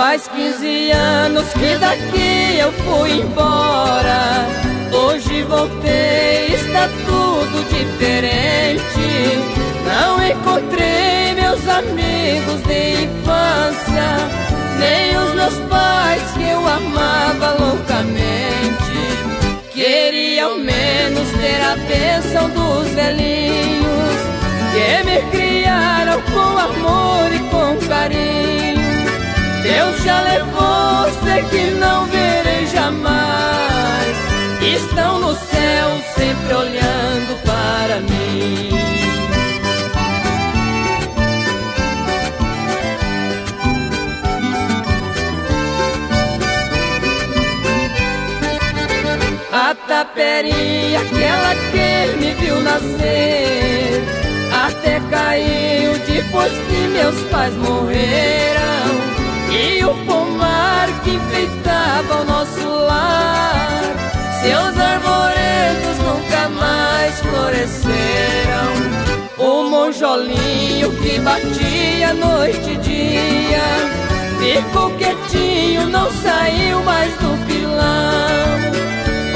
Faz 15 anos que daqui eu fui embora. Hoje voltei, está tudo diferente. Não encontrei meus amigos de infância, nem os meus pais que eu amava loucamente. Queria ao menos ter a bênção dos velhinhos Deus já levou, sei que não verei jamais. Estão no céu sempre olhando para mim. A taperinha, aquela que me viu nascer, até caiu depois que meus pais morreram. E o pomar que enfeitava o nosso lar. Seus arvoredos nunca mais floresceram. O monjolinho que batia noite e dia. Ficou quietinho, não saiu mais do pilão.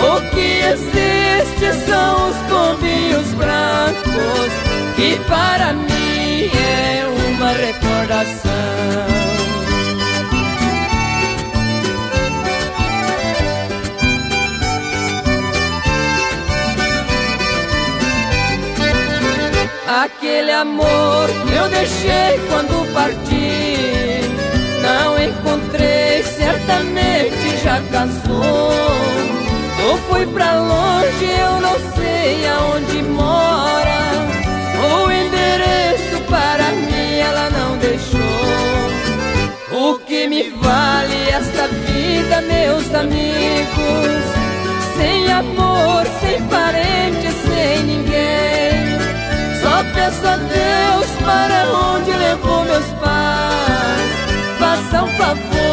O que existe são os pombinhos brancos Que para mim é uma recordação Aquele amor eu deixei quando parti. Não encontrei, certamente já casou. Ou foi pra longe, eu não sei aonde mora. O endereço para mim ela não deixou. O que me vale esta vida, meus amigos? Sem amor, sem parentes, peço a Deus para onde levou meus pais. Faça um favor